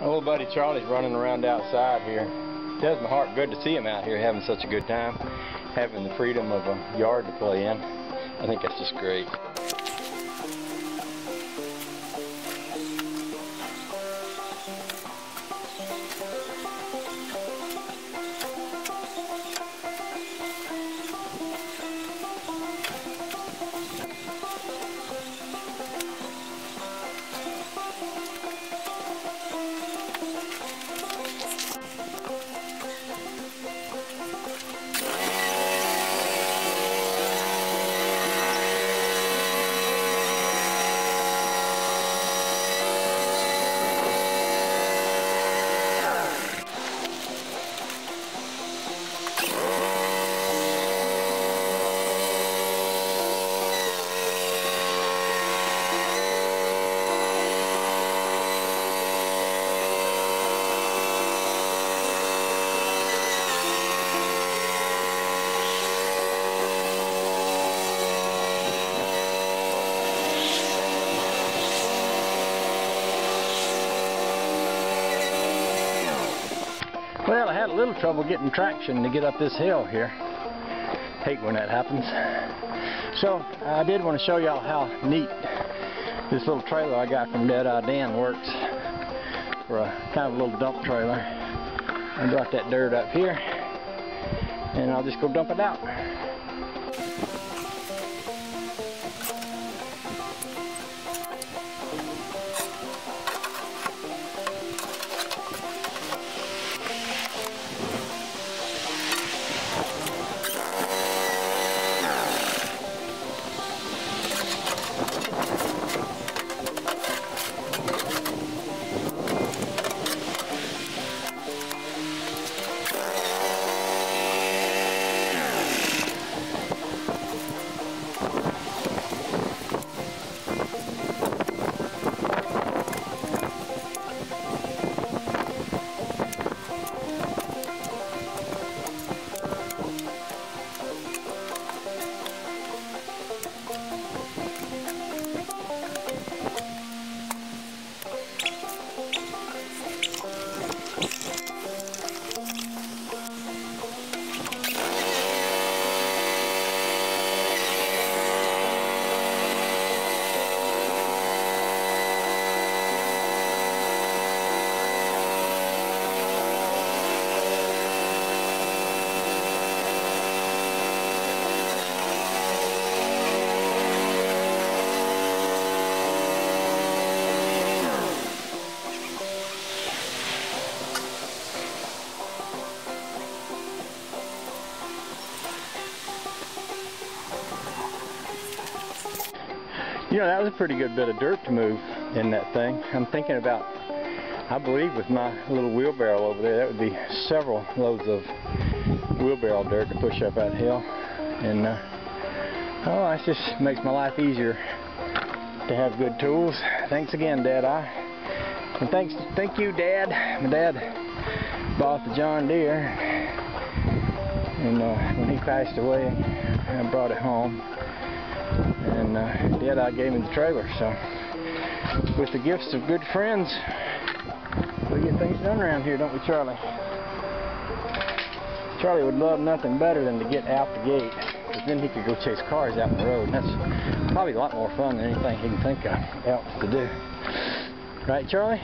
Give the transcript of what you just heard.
My little buddy Charlie's running around outside here. It does my heart good to see him out here having such a good time, having the freedom of a yard to play in. I think that's just great. Had a little trouble getting traction to get up this hill here. Hate when that happens. So, I did want to show y'all how neat this little trailer I got from Dead Eye Dan works for a kind of a little dump trailer. I brought that dirt up here and I'll just go dump it out. You know, that was a pretty good bit of dirt to move in that thing. I'm thinking about, I believe with my little wheelbarrow over there, that would be several loads of wheelbarrow dirt to push up that hill. And, uh, oh, it just makes my life easier to have good tools. Thanks again, Dad. I, and thanks, thank you, Dad. My dad bought the John Deere. And uh, when he passed away, I brought it home and uh, Dad, I gave him the trailer. So, with the gifts of good friends, we get things done around here, don't we, Charlie? Charlie would love nothing better than to get out the gate, because then he could go chase cars out in the road. And that's probably a lot more fun than anything he can think of else to do. Right, Charlie?